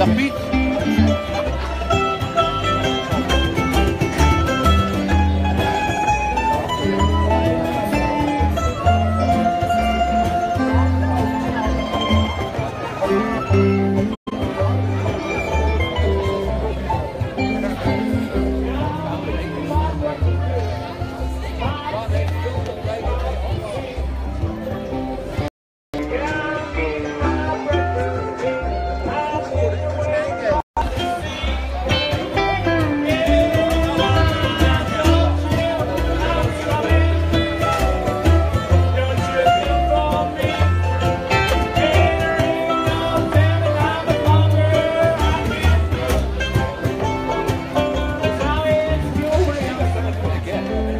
the beat. Amen.